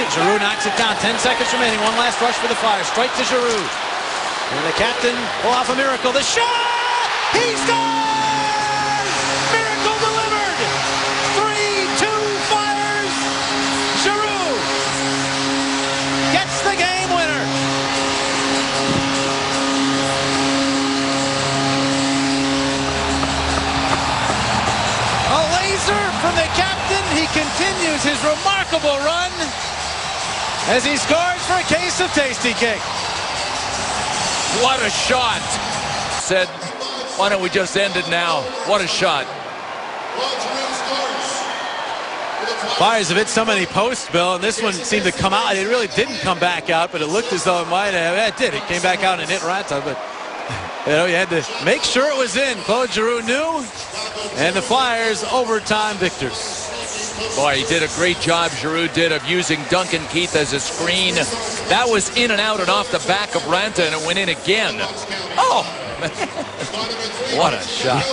easy. Giroux knocks it down. 10 seconds remaining. One last rush for the Fire. Strike to Giroux. And the captain pull off a miracle. The shot! He scores! Miracle delivered! 3-2 Flyers! Giroux gets the game winner. A laser from the captain. He continues his remarkable run as he scores for a case of Tastykake. What a shot. Said, why don't we just end it now? What a shot. Flyers have hit so many posts, Bill, and this one seemed to come out. It really didn't come back out, but it looked as though it might have. Yeah, it did. It came back out and hit Raanta, but you know, you had to make sure it was in. Claude Giroux knew, and the Flyers overtime victors. Boy, he did a great job, Giroux did, of using Duncan Keith as a screen. That was in and out and off the back of Raanta, and it went in again. Oh, man. What a shot.